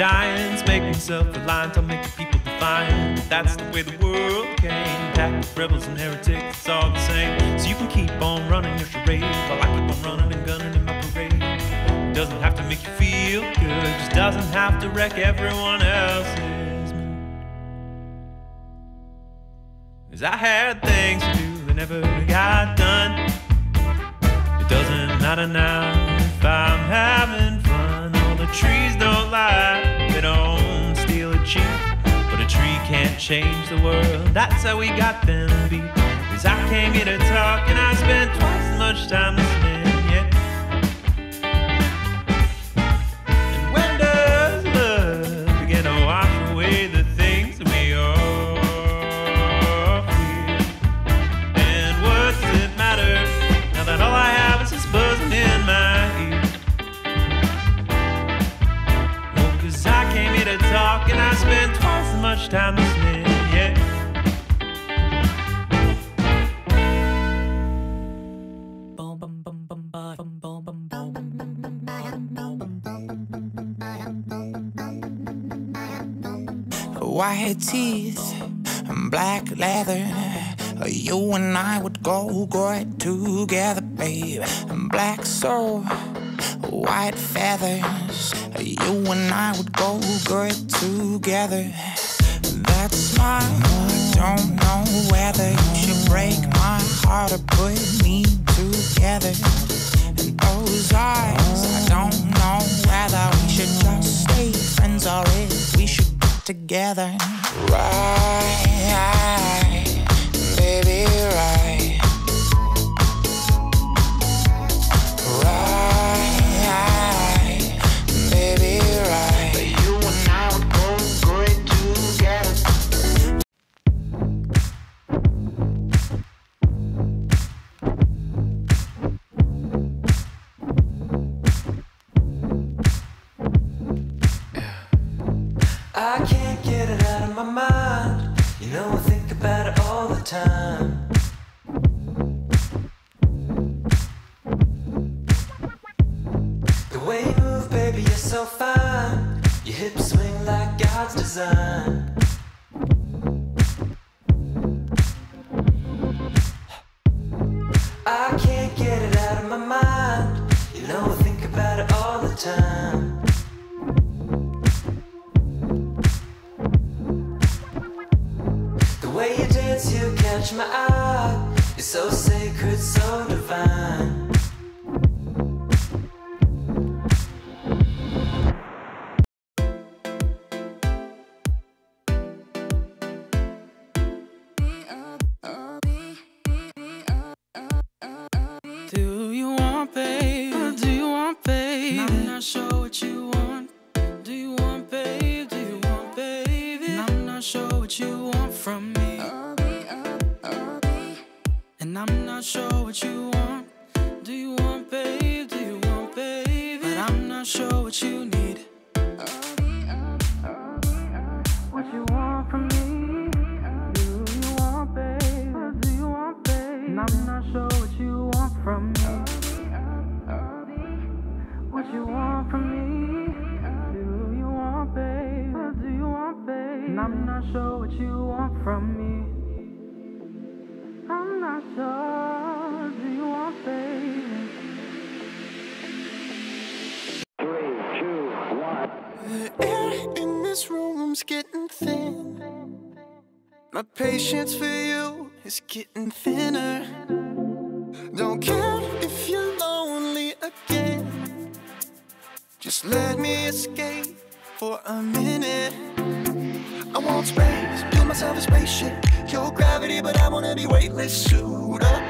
giants, making self-reliant on making people defiant. That's the way the world came. Tactic rebels and heretics, it's all the same. So you can keep on running your charade while I keep on running and gunning in my parade. It doesn't have to make you feel good, just doesn't have to wreck everyone else's mood. Cause I had things to do that never got done. It doesn't matter now change the world, that's how we got them beat. Cause I came here to talk and I spent twice as much time listening, yeah. And when does love begin to wash away the things that we all fear? And does it matter now that all I have is this buzzing in my ear? Well, cause I came here to talk and I spent twice as much time listening, White teeth and black leather. You and I would go great together, babe. Black soul, white feathers. You and I would go great together. That smile, I don't know whether you should break my heart or put me together. And those eyes, I don't know whether we should together. Right, so fine. Your hips swing like God's design. I can't get it out of my mind. You know, I think about it all the time. The way you dance, you catch my eye. You're so sacred, so divine. Not sure what you need. What you want from me? Do you want babe? Or do you want babe? And I'm not sure what you want from me. What you want from me? Do you want babe? Or do you want babe? And I'm not sure what you want from me. My patience for you is getting thinner. Don't care if you're lonely again. Just let me escape for a minute. I want space, build myself a spaceship. Your gravity, but I wanna be weightless. Suit up,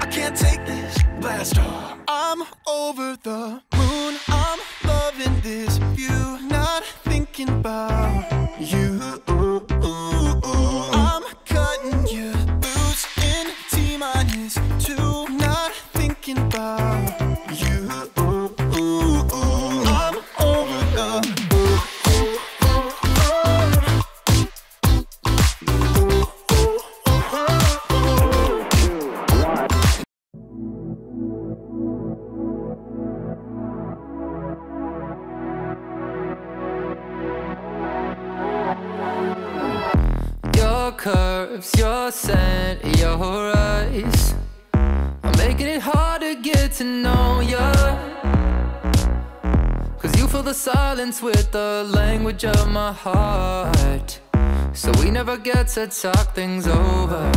I can't take this. Blast off. I'm over the moon. I'm loving this view. Not thinking about you. To know you. Cause you fill the silence with the language of my heart. So we never get to talk things over.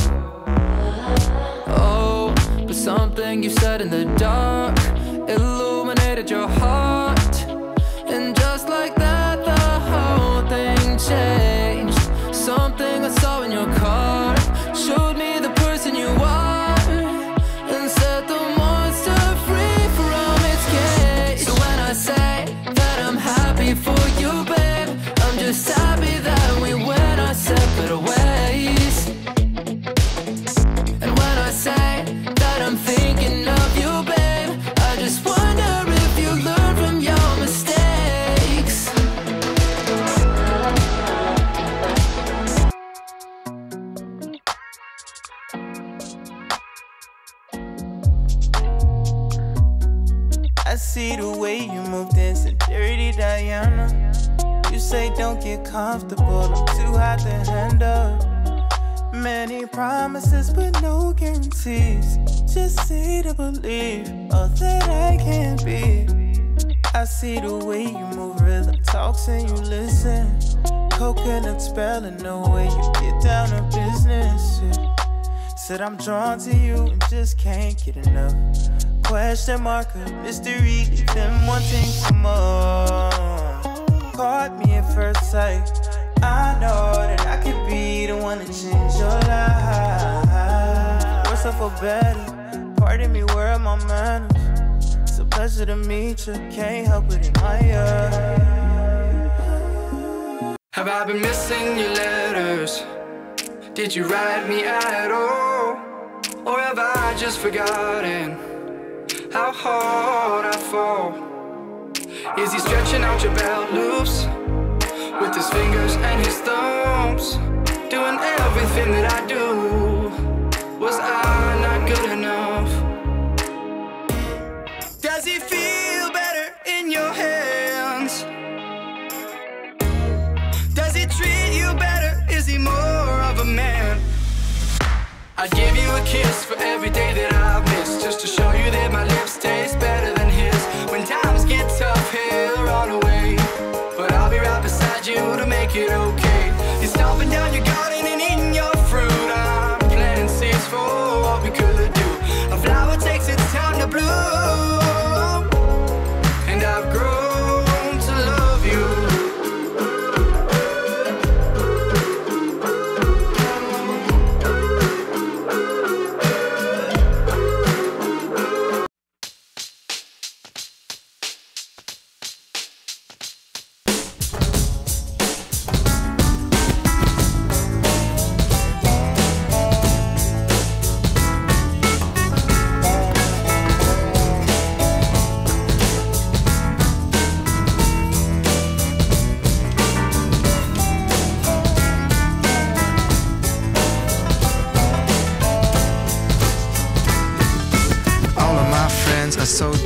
Oh, but something you said in the dark illuminated your heart. I see the way you move, dancing dirty Diana. You say don't get comfortable, I'm too hot to handle. Many promises, but no guarantees. Just say to believe all that I can be. I see the way you move, rhythm talks and you listen. Coconut spelling the way you get down to business. yeah. Said I'm drawn to you and just can't get enough. Question mark, a mystery, even wanting some more. Caught me at first sight. I know that I could be the one to change your life. Worse off for better. Pardon me, where are my manners? It's a pleasure to meet you. Can't help but admire. Have I been missing your letters? Did you write me at all? Or have I just forgotten how hard I fall? Is he stretching out your belt loops with his fingers and his thumbs? Doing everything that I do. Was I I'd give you a kiss for every day that I've missed Just to show you that my lips taste better than his. When times get tough, he'll run away But I'll be right beside you to make it okay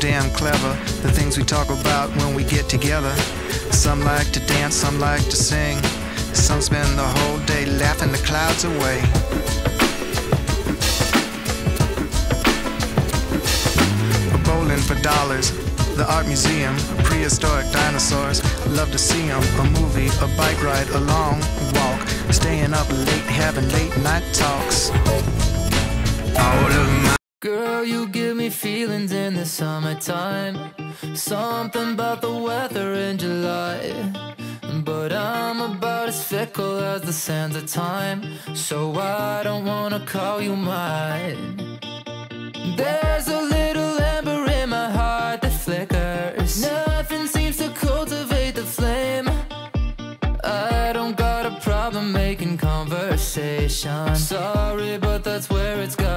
damn clever. The things we talk about when we get together. Some like to dance, some like to sing. Some spend the whole day laughing the clouds away. Bowling for dollars. The art museum, prehistoric dinosaurs. Love to see 'em. A movie, a bike ride, a long walk. Staying up late, having late night talks. Oh, All of my Girl, you give me feelings in the summertime. Something about the weather in July. But I'm about as fickle as the sands of time. So I don't wanna call you mine. There's a little ember in my heart that flickers. Nothing seems to cultivate the flame. I don't got a problem making conversation. Sorry, but that's where it's gotta.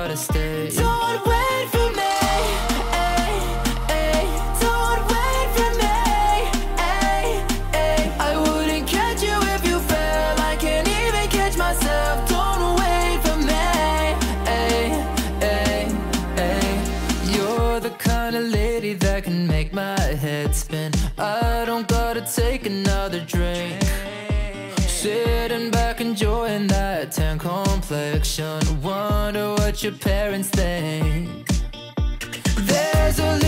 reflection. Wonder what your parents think. There's a